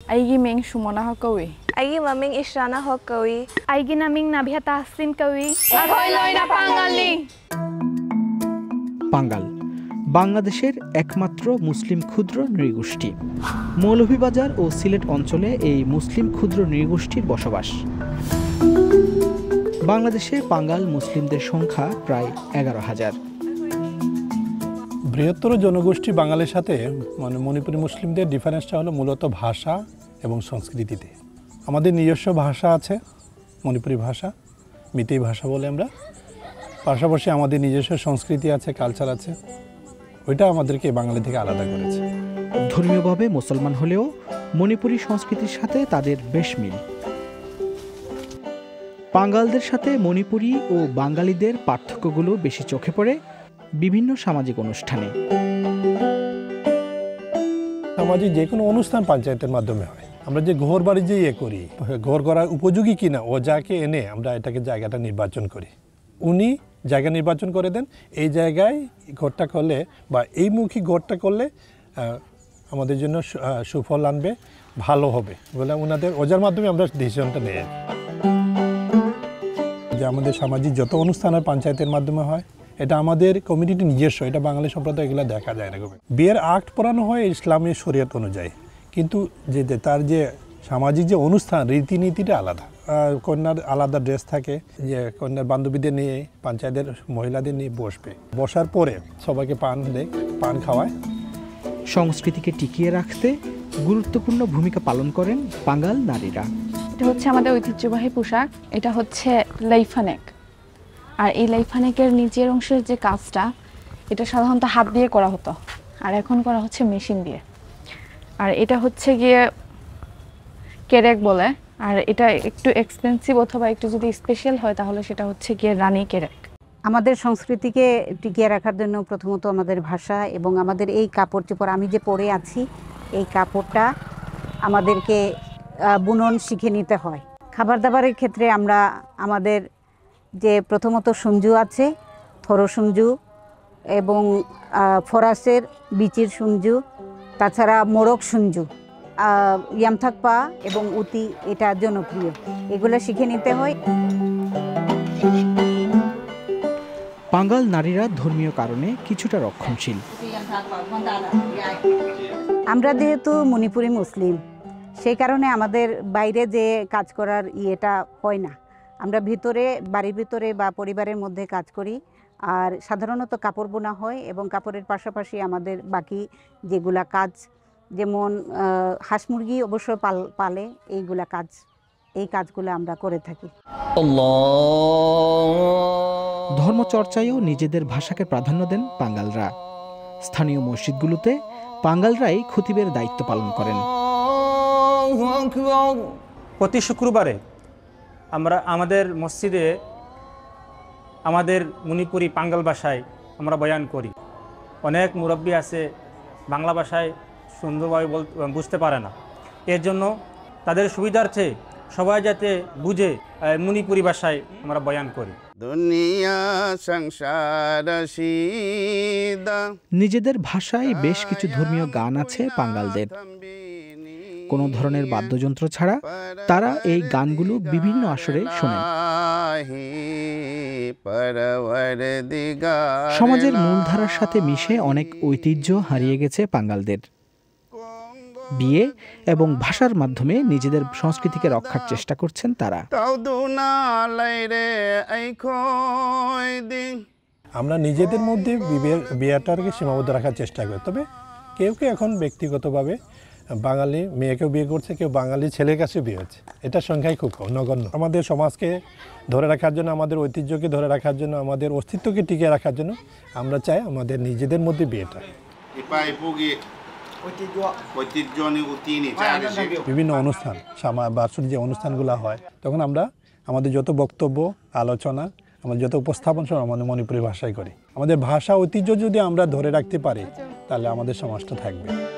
ꯑꯩꯒꯤ ꯃꯤꯡ ꯁꯨꯃꯣꯅꯥ ꯍꯣ ꯀꯧꯏ মামিং ꯃꯃꯤꯡ ꯏꯁ꯭ꯔꯥꯅ ꯍꯣ ꯀꯧꯏ ꯑꯩꯒꯤ ꯃꯃꯤꯡ ꯅꯥꯚꯤꯌꯥ ꯇꯥꯁꯤꯟ ꯀꯧꯏ ꯑꯩꯈꯣꯏ ꯂꯣꯏꯅ পাঙ্গাল বাংলাদেশের একমাত্র মুসলিম ক্ষুদ্র নৃগোষ্ঠী মৌলভীবাজার ও সিলেট অঞ্চলে এই মুসলিম ক্ষুদ্র নৃগোষ্ঠীর বসবাস বাংলাদেশে পাঙ্গাল মুসলিমদের সংখ্যা প্রায় এগারো হাজার বৃহত্তর জনগোষ্ঠী বাঙালির সাথে মানে মণিপুরী মুসলিমদের ডিফারেন্সটা হলো মূলত ভাষা এবং সংস্কৃতিতে। আমাদের নিজস্ব ভাষা আছে, মণিপুরি ভাষা, মিতেই ভাষা বলে আমরা। পাশাপাশি আমাদের নিজস্ব সংস্কৃতি আছে কালচার আছে, ওইটা আমাদেরকে বাঙালি থেকে আলাদা করেছে। ধর্মীয়ভাবে মুসলমান হলেও মণিপুরী সংস্কৃতির সাথে তাদের বেশ মিল। বাঙ্গালদের সাথে মণিপুরী ও বাঙালিদের পার্থক্যগুলো বেশি চোখে পড়ে বিভিন্ন সামাজিক অনুষ্ঠানে। সামাজিক যে কোনো অনুষ্ঠান পঞ্চায়েতের মাধ্যমে হয়। আমরা যে ঘর বাড়ি যে ইয়ে করি, ঘর করার উপযোগী কিনা, ও যাকে এনে আমরা এটাকে জায়গাটা নির্বাচন করি। উনি জায়গা নির্বাচন করে দেন, এই জায়গায় ঘরটা করলে বা এই মুখী ঘরটা করলে আমাদের জন্য সুফল আনবে, ভালো হবে বলে ওনাদের ওজার মাধ্যমে আমরা ডিসিশনটা নিই। যে আমাদের সামাজিক যত অনুষ্ঠান হয় পঞ্চায়েতের মাধ্যমে হয় এটা আমাদের কমিউনিটি নিজস্ব এটা বাঙালি সম্প্রদায় এগুলো দেখা যায় না। বিয়ের আক্ট পড়ানো হয় ইসলামী শরীয়ত অনুযায়ী। কিন্তু যে যে তার যে সামাজিক যে অনুষ্ঠান রীতিনীতিটা আলাদা। আহ, কন্যার আলাদা ড্রেস থাকে যে কন্যার বান্ধবীদের নিয়ে পঞ্চায়েতের মহিলাদের নিয়ে বসবে। বসার পরে সবাইকে পান দেয় পান খাওয়ায়। সংস্কৃতিকে টিকিয়ে রাখতে গুরুত্বপূর্ণ ভূমিকা পালন করেন বাঙাল নারীরা। এটা হচ্ছে আমাদের ঐতিহ্যবাহী পোশাক এটা হচ্ছে লাইফানেক। আর এই লাইফানেকের নিচের অংশের যে কাজটা, এটা সাধারণত হাত দিয়ে করা হতো। আর এখন করা হচ্ছে মেশিন দিয়ে। আর এটা হচ্ছে গিয়ে কেরেক বলে। আর এটা একটু এক্সপেন্সিভ অথবা একটু যদি স্পেশাল হয়, তাহলে সেটা হচ্ছে গিয়ে রানী কেরেক। আমাদের সংস্কৃতিকে টিকিয়ে রাখার জন্য প্রথমত আমাদের ভাষা এবং আমাদের এই কাপড় চোপড়, আমি যে পরে আছি, এই কাপড়টা আমাদেরকে বুনন শিখে নিতে হয়। খাবার দাবারের ক্ষেত্রে আমরা আমাদের যে প্রথমত সুঞ্জু আছে থরো সঞ্জু এবং ফরাসের বিচির সঞ্জু তাছাড়া মোরগ সঞ্জু ইয়ামথাকপা এবং উতি এটা জনপ্রিয়। এগুলো শিখে নিতে হয়। বাঙ্গাল নারীরা ধর্মীয় কারণে কিছুটা রক্ষণশীল। আমরা যেহেতু মণিপুরি মুসলিম সেই কারণে আমাদের বাইরে যে কাজ করার ইয়েটা হয় না। আমরা ভিতরে বাড়ির ভিতরে বা পরিবারের মধ্যে কাজ করি। আর সাধারণত কাপড় বোনা হয় এবং কাপড়ের পাশাপাশি আমাদের বাকি যেগুলা কাজ যেমন হাঁস মুরগি অবশ্য পাল পালে এইগুলা কাজ এই কাজগুলো আমরা করে থাকি। ধর্মচর্চায়ও নিজেদের ভাষাকে প্রাধান্য দেন বাঙ্গালরা স্থানীয় মসজিদগুলোতে বাঙ্গালরাই খতিবের দায়িত্ব পালন করেন। প্রতি শুক্রবারে আমরা আমাদের মসজিদে আমাদের মণিপুরি পাঙ্গাল ভাষায় আমরা বয়ান করি। অনেক মুরব্বী আছে বাংলা ভাষায় সুন্দরভাবে বল বুঝতে পারে না। এর জন্য তাদের সুবিধার্থে সবাই যাতে বুঝে মণিপুরি ভাষায় আমরা বয়ান করি। নিজেদের ভাষায় বেশ কিছু ধর্মীয় গান আছে বাঙ্গালদের কোনো ধরনের বাদ্যযন্ত্র ছাড়া তারা এই গানগুলো বিভিন্ন আসরে শোনেন। সমাজের মূলধারার সাথে মিশে অনেক ঐতিহ্য হারিয়ে গেছে বাঙ্গালদের বিয়ে এবং ভাষার মাধ্যমে নিজেদের সংস্কৃতিকে রক্ষার চেষ্টা করছেন তারা। আমরা নিজেদের মধ্যে বিয়েটাকে সীমাবদ্ধ রাখার চেষ্টা করি, তবে কেউ কেউ এখন ব্যক্তিগতভাবে বাঙালি মেয়েকেও বিয়ে করছে কেউ বাঙালি ছেলের কাছে বিয়ে হচ্ছে। এটা সংখ্যাই খুব কম, নগণ্য। আমাদের সমাজকে ধরে রাখার জন্য আমাদের ঐতিহ্যকে ধরে রাখার জন্য আমাদের অস্তিত্বকে টিকিয়ে রাখার জন্য আমরা চাই আমাদের নিজেদের মধ্যে বিয়েটা। বিভিন্ন অনুষ্ঠান সামা বাৎসরিক যে অনুষ্ঠানগুলো হয় তখন আমরা আমাদের যত বক্তব্য আলোচনা আমাদের যত উপস্থাপন সব আমাদের মণিপুরি ভাষায় করি। আমাদের ভাষা ঐতিহ্য যদি আমরা ধরে রাখতে পারি তাহলে আমাদের সমাজটা থাকবে।